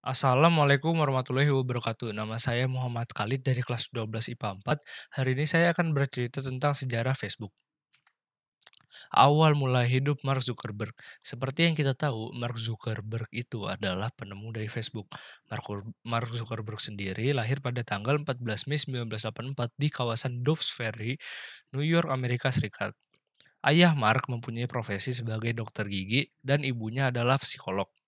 Assalamualaikum warahmatullahi wabarakatuh. Nama saya Muhammad Khalid dari kelas 12 IPA 4. Hari ini saya akan bercerita tentang sejarah Facebook. Awal mulai hidup Mark Zuckerberg. Seperti yang kita tahu, Mark Zuckerberg itu adalah penemu dari Facebook. Mark, Zuckerberg sendiri lahir pada tanggal 14 Mei 1984 di kawasan Dobbs Ferry, New York, Amerika Serikat. Ayah Mark mempunyai profesi sebagai dokter gigi dan ibunya adalah psikolog.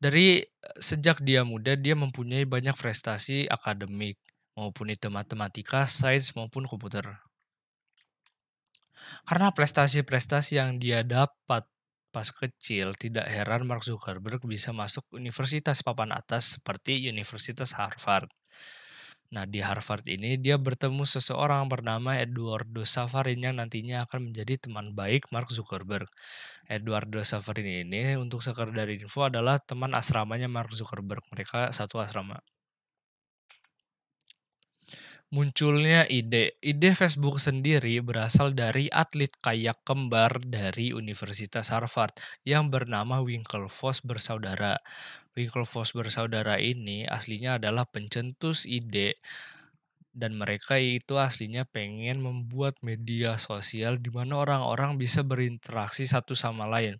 Dari eh, sejak dia muda, dia mempunyai banyak prestasi akademik, maupun itu matematika, sains, maupun komputer. Karena prestasi-prestasi yang dia dapat pas kecil, tidak heran Mark Zuckerberg bisa masuk universitas papan atas seperti Universitas Harvard. Nah, di Harvard ini dia bertemu seseorang bernama Eduardo Safarin yang nantinya akan menjadi teman baik Mark Zuckerberg. Eduardo Safarin ini untuk sekedar info adalah teman asramanya Mark Zuckerberg. Mereka satu asrama. Munculnya ide. Ide Facebook sendiri berasal dari atlet kayak kembar dari Universitas Harvard yang bernama Winklevoss bersaudara. Winklevoss bersaudara ini aslinya adalah pencetus ide dan mereka itu aslinya pengen membuat media sosial di mana orang-orang bisa berinteraksi satu sama lain.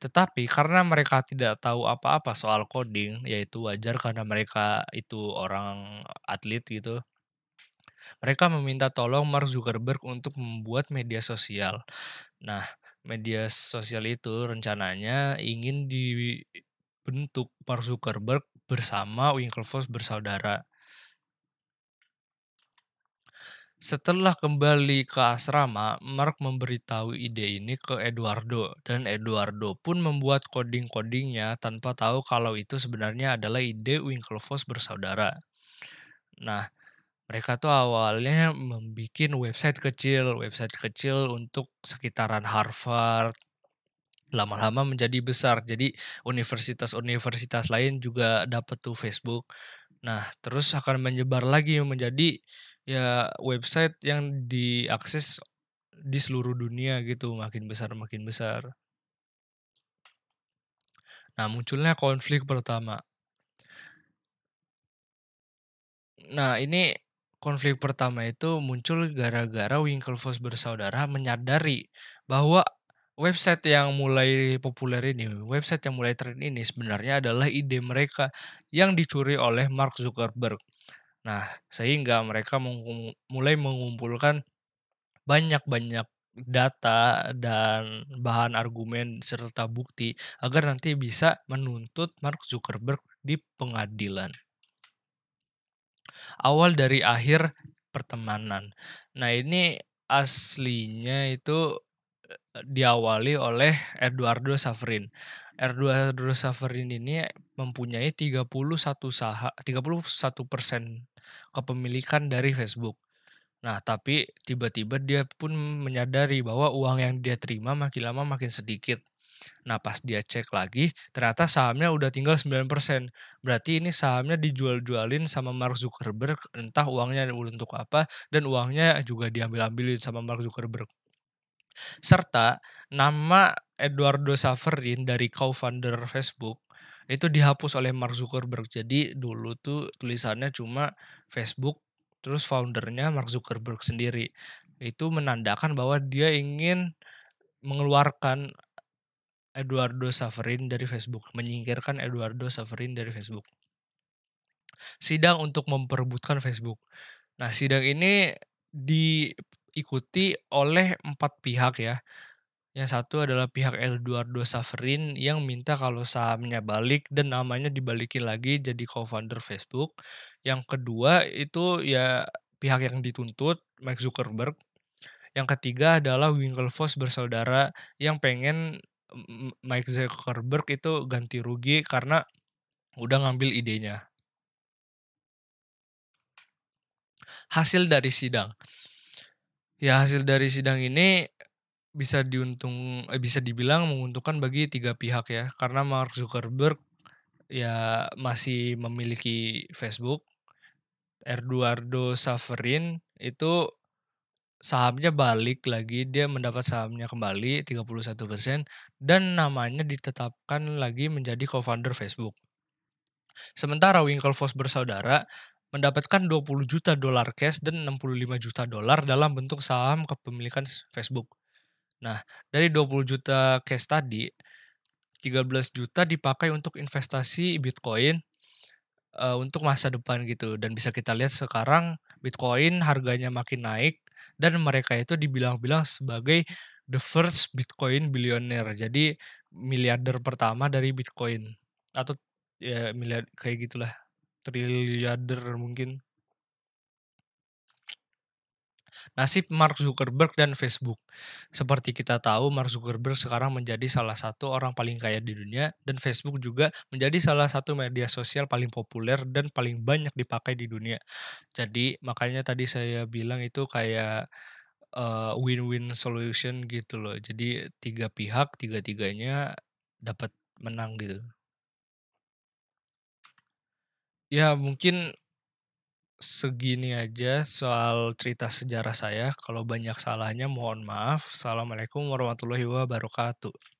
Tetapi karena mereka tidak tahu apa-apa soal coding, yaitu wajar karena mereka itu orang atlet gitu. Mereka meminta tolong Mark Zuckerberg untuk membuat media sosial. Nah, media sosial itu rencananya ingin dibentuk Mark Zuckerberg bersama Winklevoss bersaudara. Setelah kembali ke asrama, Mark memberitahu ide ini ke Eduardo, dan Eduardo pun membuat coding-codingnya tanpa tahu kalau itu sebenarnya adalah ide Winklevoss bersaudara. Nah, mereka tuh awalnya membuat website kecil, website kecil untuk sekitaran Harvard. Lama-lama menjadi besar, jadi universitas-universitas lain juga dapat tuh Facebook. Nah, terus akan menyebar lagi menjadi ya website yang diakses di seluruh dunia gitu, makin besar makin besar. Nah, munculnya konflik pertama. Nah, ini konflik pertama itu muncul gara-gara Winklevoss bersaudara menyadari bahwa website yang mulai populer ini, website yang mulai tren ini sebenarnya adalah ide mereka yang dicuri oleh Mark Zuckerberg. Nah, sehingga mereka mulai mengumpulkan banyak-banyak data dan bahan argumen serta bukti agar nanti bisa menuntut Mark Zuckerberg di pengadilan. Awal dari akhir pertemanan. Nah, ini aslinya itu eh, diawali oleh Eduardo Saverin. Eduardo Saverin ini mempunyai 31 saha 31% kepemilikan dari Facebook. Nah, tapi tiba-tiba dia pun menyadari bahwa uang yang dia terima makin lama makin sedikit. Nah, pas dia cek lagi, ternyata sahamnya udah tinggal 9%. Berarti ini sahamnya dijual-jualin sama Mark Zuckerberg, entah uangnya untuk apa, dan uangnya juga diambil-ambilin sama Mark Zuckerberg. Serta nama Eduardo Saverin dari co-founder Facebook itu dihapus oleh Mark Zuckerberg. Jadi dulu tuh tulisannya cuma Facebook, terus foundernya Mark Zuckerberg sendiri. Itu menandakan bahwa dia ingin mengeluarkan Eduardo Saverin dari Facebook, menyingkirkan Eduardo Saverin dari Facebook. Sidang untuk memperebutkan Facebook. Nah, sidang ini diikuti oleh empat pihak ya. Yang satu adalah pihak Eduardo Saverin yang minta kalau sahamnya balik dan namanya dibalikin lagi jadi co-founder Facebook. Yang kedua itu ya pihak yang dituntut, Mark Zuckerberg. Yang ketiga adalah Winklevoss bersaudara yang pengen Mike Zuckerberg itu ganti rugi karena udah ngambil idenya. Hasil dari sidang. Ya hasil dari sidang ini bisa diuntung eh, bisa dibilang menguntungkan bagi tiga pihak ya, karena Mark Zuckerberg ya masih memiliki Facebook, Eduardo Saverin itu sahamnya balik lagi, dia mendapat sahamnya kembali 31% dan namanya ditetapkan lagi menjadi co-founder Facebook. Sementara Winklevoss bersaudara mendapatkan 20 juta dolar cash dan 65 juta dolar dalam bentuk saham kepemilikan Facebook. Nah, dari 20 juta cash tadi, 13 juta dipakai untuk investasi Bitcoin uh, untuk masa depan gitu dan bisa kita lihat sekarang Bitcoin harganya makin naik dan mereka itu dibilang-bilang sebagai the first Bitcoin billionaire. Jadi miliarder pertama dari Bitcoin atau ya miliar kayak gitulah triliarder mungkin. Nasib Mark Zuckerberg dan Facebook. Seperti kita tahu, Mark Zuckerberg sekarang menjadi salah satu orang paling kaya di dunia dan Facebook juga menjadi salah satu media sosial paling populer dan paling banyak dipakai di dunia. Jadi makanya tadi saya bilang itu kayak uh, win-win solution gitu loh. Jadi tiga pihak, tiga-tiganya dapat menang gitu. Ya mungkin segini aja soal cerita sejarah saya. Kalau banyak salahnya mohon maaf. Assalamualaikum warahmatullahi wabarakatuh.